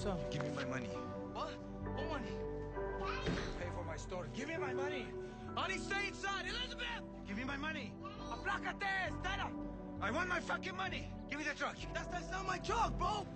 What's up? Give me my money. What? What money? Pay for my store. Give me my money. Honey, stay inside. Elizabeth! Give me my money. Aplácate, Stella! I want my fucking money. Give me the truck. That's, that's not my truck, bro!